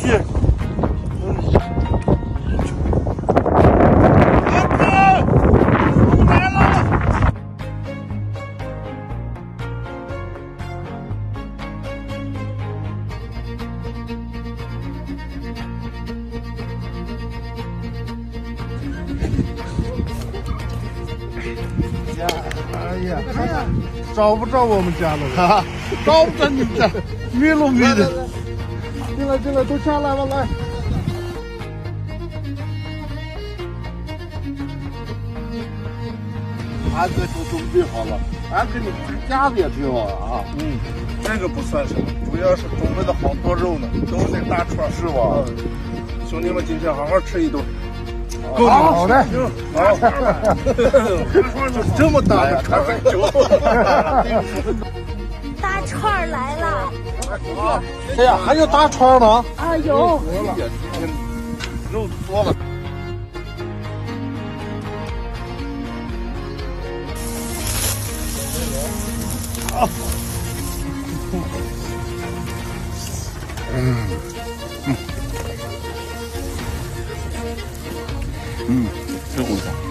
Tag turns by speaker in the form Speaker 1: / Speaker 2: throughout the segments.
Speaker 1: 去。哎呀，找不着我们家了，哈哈找不着你们家，迷路迷的。进来进来，都下来了，来。俺这都准备好了，俺给你支架子也挺好啊。
Speaker 2: 嗯，这个不算什么，主要是准备的好多肉呢，都是那大串，
Speaker 1: 是吧？
Speaker 2: 兄弟们，今天好好吃一顿。
Speaker 1: 够好的，
Speaker 2: 好，就 这么大的串儿，
Speaker 3: 大串儿来了。
Speaker 1: 哎呀，还有大串儿吗？
Speaker 3: 啊，有。
Speaker 2: 肉多了。
Speaker 1: 啊。嗯。嗯。嗯，这味道。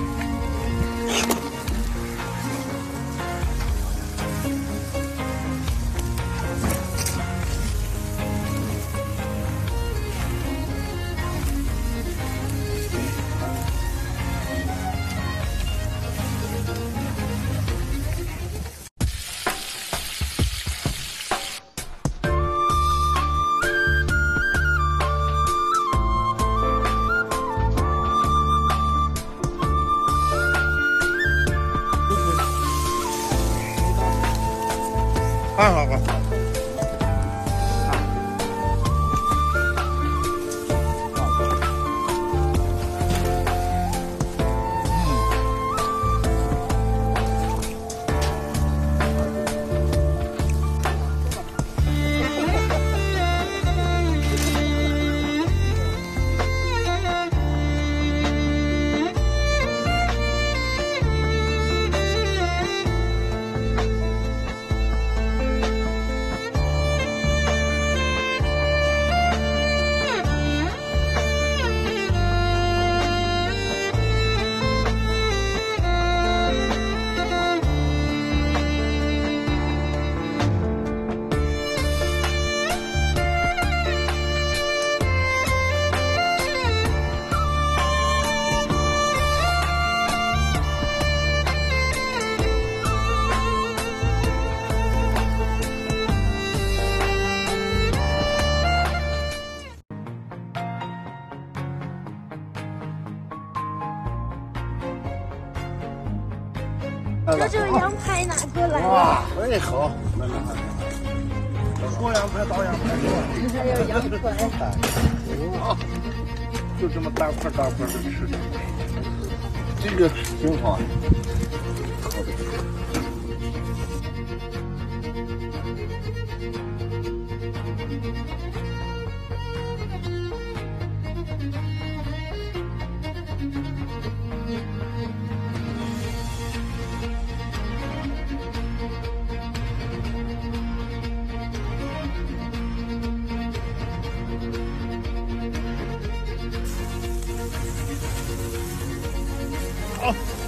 Speaker 3: 这就羊排拿过来了。
Speaker 1: 哇，哎好，来来来，说羊排倒羊排？
Speaker 3: 还有羊排。
Speaker 1: 哇，就这么大块大块的吃，这个挺好。好的。好。